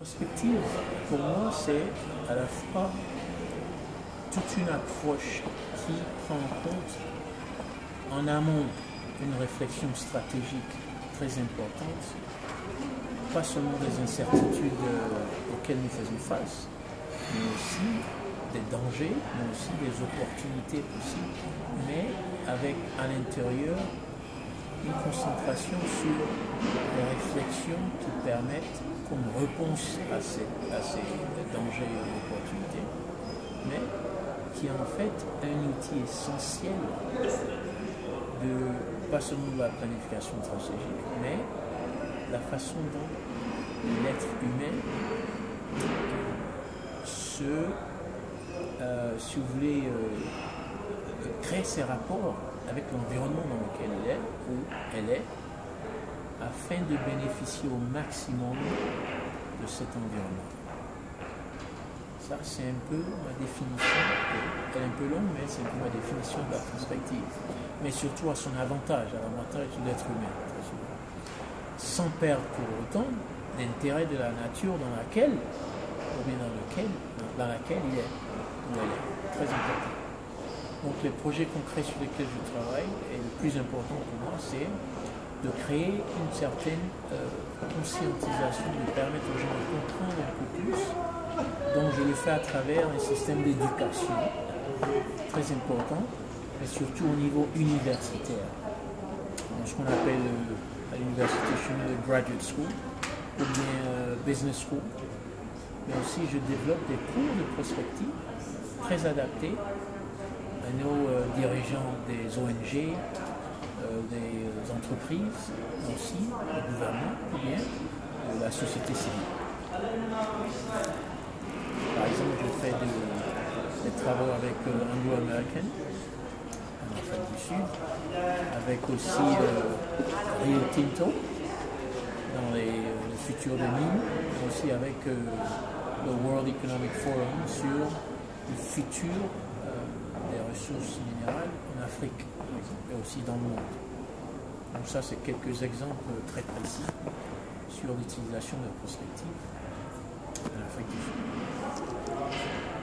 Prospective, pour moi, c'est à la fois toute une approche qui prend en compte en amont une réflexion stratégique très importante, pas seulement des incertitudes euh, auxquelles nous faisons face, mais aussi des dangers, mais aussi des opportunités possibles, mais avec à l'intérieur une concentration sur des réflexions qui permettent, comme réponse à ces, à ces dangers et opportunités, mais qui est en fait un outil essentiel de pas seulement de la planification stratégique, mais la façon dont l'être humain se, euh, si vous voulez, euh, crée ses rapports avec l'environnement dans lequel il est ou elle est, afin de bénéficier au maximum de cet environnement. Ça, c'est un peu ma définition. Elle est un peu longue, mais c'est un peu ma définition de la perspective. Mais surtout à son avantage, à l'avantage de l'être humain, très souvent. Sans perdre pour autant l'intérêt de la nature dans laquelle, ou bien dans, lequel, dans laquelle il est, ou elle est. Très important. Donc les projets concrets sur lesquels je travaille, et le plus important pour moi, c'est de créer une certaine euh, conscientisation, de permettre aux gens de comprendre un peu plus. Donc je le fais à travers un système d'éducation très important, mais surtout au niveau universitaire. Ce qu'on appelle euh, à l'université chez graduate school ou bien euh, business school. Mais aussi je développe des cours de prospective très adaptés euh, dirigeants des ONG, euh, des entreprises, aussi du gouvernement ou bien de la société civile. Par exemple, je fais des, travaux avec euh, Anglo-American en Afrique du Sud, avec aussi euh, Rio Tinto dans les, le futur mines, mais aussi avec le World Economic Forum sur le futur ressources minérales en Afrique, et aussi dans le monde. Donc ça, c'est quelques exemples très précis sur l'utilisation de la prospective en Afrique du Sud.